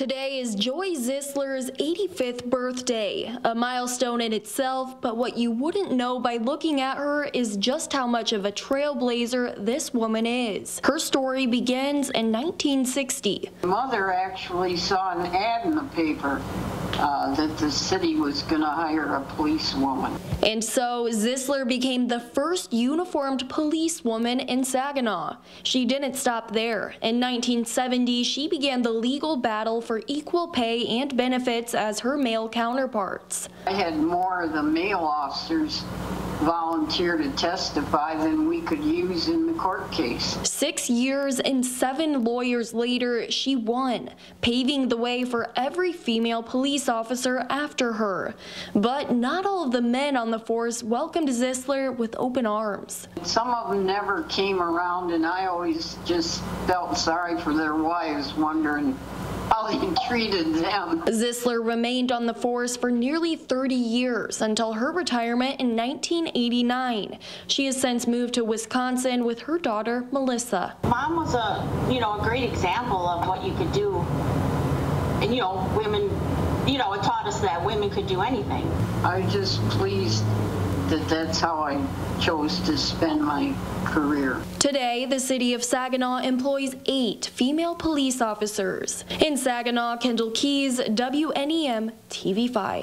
Today is Joy Zissler's 85th birthday, a milestone in itself, but what you wouldn't know by looking at her is just how much of a trailblazer this woman is. Her story begins in 1960. Mother actually saw an ad in the paper uh, that the city was going to hire a policewoman. And so Zissler became the first uniformed policewoman in Saginaw. She didn't stop there. In 1970, she began the legal battle for equal pay and benefits as her male counterparts. I had more of the male officers volunteer to testify than we could use in the court case. Six years and seven lawyers later, she won, paving the way for every female police officer after her. But not all of the men on the force welcomed Zissler with open arms. Some of them never came around, and I always just felt sorry for their wives, wondering how he treated them. Zissler remained on the force for nearly 30 years until her retirement in 1989. She has since moved to Wisconsin with her daughter, Melissa. Mom was a, you know, a great example of what you could do. And, you know, women, you know, it taught us that women could do anything. I just pleased that that's how I chose to spend my career. Today, the city of Saginaw employs eight female police officers. In Saginaw, Kendall Keys, WNEM TV5.